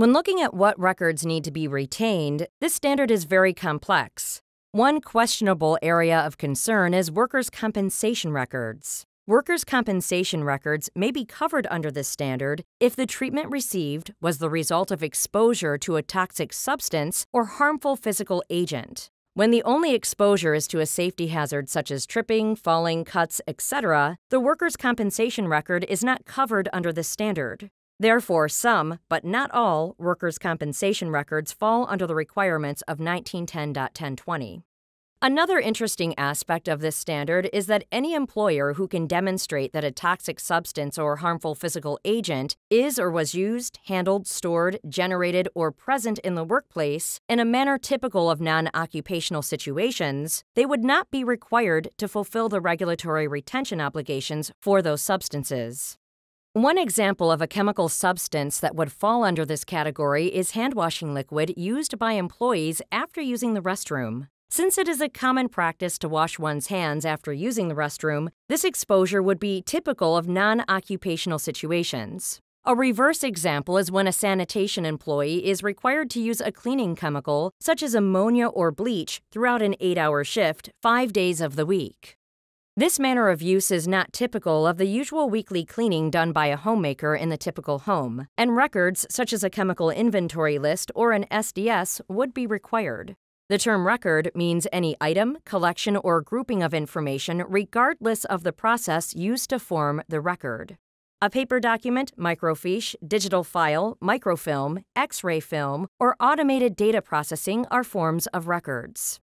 When looking at what records need to be retained, this standard is very complex. One questionable area of concern is workers' compensation records. Workers' compensation records may be covered under this standard if the treatment received was the result of exposure to a toxic substance or harmful physical agent. When the only exposure is to a safety hazard such as tripping, falling, cuts, etc., the workers' compensation record is not covered under this standard. Therefore, some, but not all, workers' compensation records fall under the requirements of 1910.1020. Another interesting aspect of this standard is that any employer who can demonstrate that a toxic substance or harmful physical agent is or was used, handled, stored, generated, or present in the workplace in a manner typical of non occupational situations, they would not be required to fulfill the regulatory retention obligations for those substances. One example of a chemical substance that would fall under this category is hand washing liquid used by employees after using the restroom. Since it is a common practice to wash one's hands after using the restroom, this exposure would be typical of non occupational situations. A reverse example is when a sanitation employee is required to use a cleaning chemical, such as ammonia or bleach, throughout an eight hour shift, five days of the week. This manner of use is not typical of the usual weekly cleaning done by a homemaker in the typical home, and records such as a chemical inventory list or an SDS would be required. The term record means any item, collection, or grouping of information regardless of the process used to form the record. A paper document, microfiche, digital file, microfilm, X ray film, or automated data processing are forms of records.